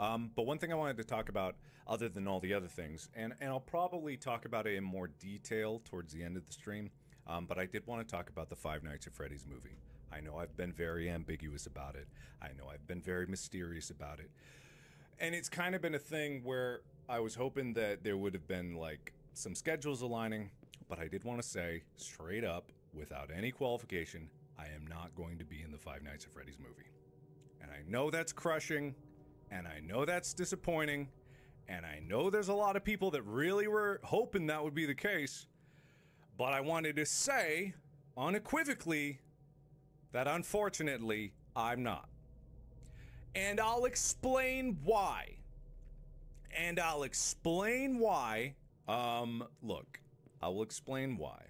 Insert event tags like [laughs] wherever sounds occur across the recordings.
Um, but one thing I wanted to talk about, other than all the other things, and, and I'll probably talk about it in more detail towards the end of the stream, um, but I did want to talk about the Five Nights at Freddy's movie. I know I've been very ambiguous about it. I know I've been very mysterious about it. And it's kind of been a thing where I was hoping that there would have been like some schedules aligning, but I did want to say straight up, without any qualification, I am not going to be in the Five Nights at Freddy's movie. And I know that's crushing, and I know that's disappointing, and I know there's a lot of people that really were hoping that would be the case, but I wanted to say unequivocally that unfortunately I'm not. And I'll explain why. And I'll explain why. Um, look, I will explain why.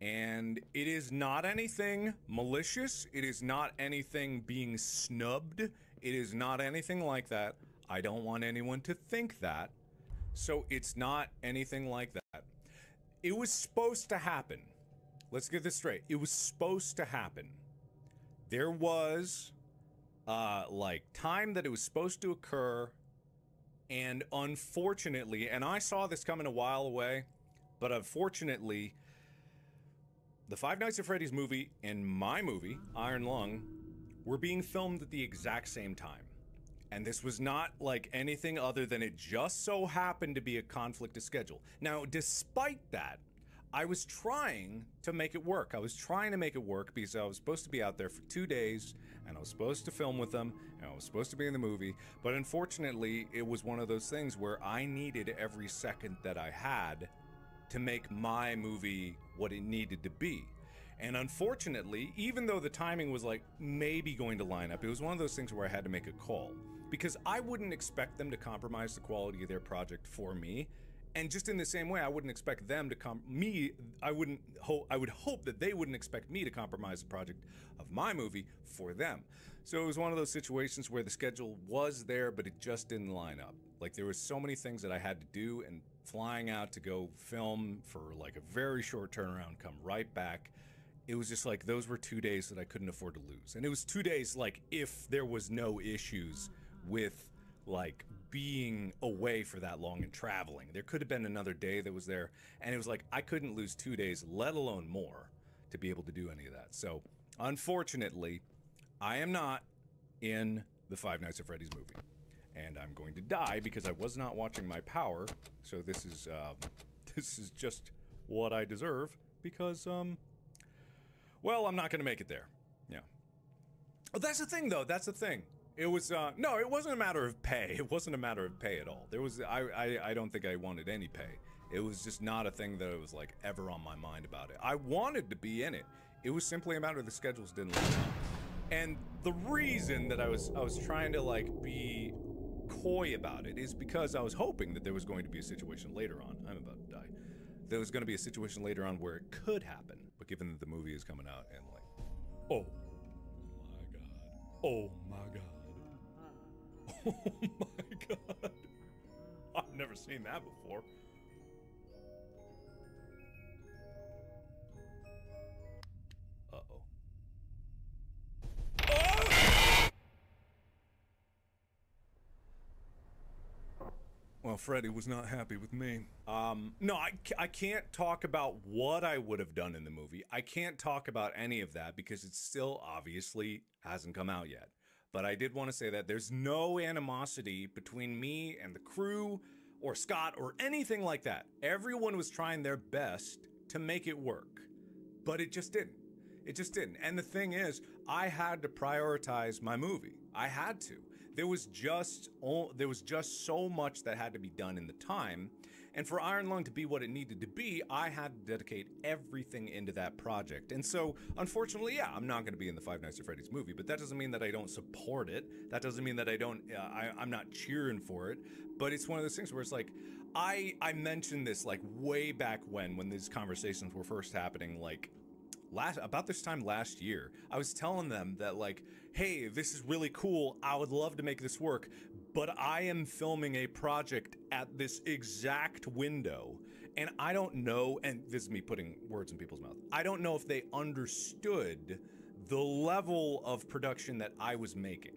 And it is not anything malicious. It is not anything being snubbed. It is not anything like that. I don't want anyone to think that. So it's not anything like that. It was supposed to happen. Let's get this straight. It was supposed to happen. There was uh like time that it was supposed to occur and unfortunately, and I saw this coming a while away, but unfortunately the Five Nights at Freddy's movie and my movie, Iron Lung, were being filmed at the exact same time. And this was not like anything other than it just so happened to be a conflict of schedule. Now, despite that, I was trying to make it work. I was trying to make it work because I was supposed to be out there for two days and I was supposed to film with them and I was supposed to be in the movie. But unfortunately, it was one of those things where I needed every second that I had to make my movie what it needed to be. And unfortunately, even though the timing was like maybe going to line up, it was one of those things where I had to make a call. Because I wouldn't expect them to compromise the quality of their project for me. And just in the same way, I wouldn't expect them to come me. I wouldn't hope. I would hope that they wouldn't expect me to compromise the project of my movie for them. So it was one of those situations where the schedule was there, but it just didn't line up. Like there was so many things that I had to do, and flying out to go film for like a very short turnaround, come right back. It was just like those were two days that I couldn't afford to lose, and it was two days like if there was no issues with like being away for that long and traveling. There could have been another day that was there, and it was like I couldn't lose two days, let alone more, to be able to do any of that. So, unfortunately, I am not in the Five Nights at Freddy's movie, and I'm going to die because I was not watching my power. So this is um, [laughs] this is just what I deserve because um, well, I'm not going to make it there. Yeah. Oh, that's the thing, though. That's the thing. It was uh no, it wasn't a matter of pay. [laughs] It wasn't a matter of pay at all. There was I I, I don't think I wanted any pay. It was just not a thing that was like ever on my mind about it. I wanted to be in it. It was simply a matter of the schedules didn't line up. And the reason that I was I was trying to like be coy about it is because I was hoping that there was going to be a situation later on. I'm about to die. There was going to be a situation later on where it could happen. But given that the movie is coming out and like oh my god. Oh my god. Uh-huh. [laughs] Oh my god. I've never seen that before. Freddy was not happy with me. Um, no, I, I can't talk about what I would have done in the movie. I can't talk about any of that because it still obviously hasn't come out yet. But I did want to say that there's no animosity between me and the crew or Scott or anything like that. Everyone was trying their best to make it work, but it just didn't. It just didn't. And the thing is, I had to prioritize my movie. I had to. There was just there was just so much that had to be done in the time, and for Iron Lung to be what it needed to be, I had to dedicate everything into that project. And so, unfortunately, yeah, I'm not going to be in the Five Nights at Freddy's movie, but that doesn't mean that I don't support it. That doesn't mean that I don't. Uh, I, I'm not cheering for it. But it's one of those things where it's like, I I mentioned this like way back when when these conversations were first happening, like last about this time last year i was telling them that like hey this is really cool i would love to make this work but i am filming a project at this exact window and i don't know and this is me putting words in people's mouth i don't know if they understood the level of production that i was making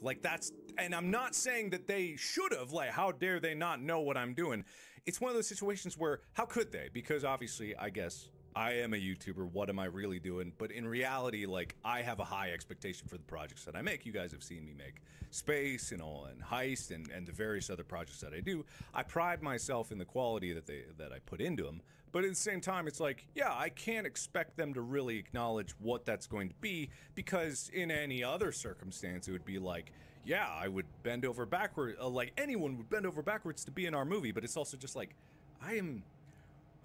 like that's and I'm not saying that they should have. Like, how dare they not know what I'm doing? It's one of those situations where how could they? Because obviously, I guess I am a YouTuber. What am I really doing? But in reality, like I have a high expectation for the projects that I make. You guys have seen me make Space and all and Heist and, and the various other projects that I do. I pride myself in the quality that they that I put into them. But at the same time, it's like, yeah, I can't expect them to really acknowledge what that's going to be because in any other circumstance, it would be like, yeah, I would bend over backward, uh, like anyone would bend over backwards to be in our movie. But it's also just like, I am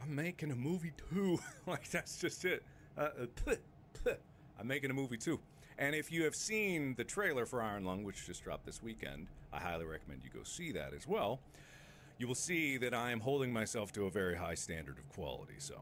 I'm making a movie too. [laughs] like that's just it. Uh, uh, I'm making a movie too. And if you have seen the trailer for Iron Lung, which just dropped this weekend, I highly recommend you go see that as well. You will see that I am holding myself to a very high standard of quality. So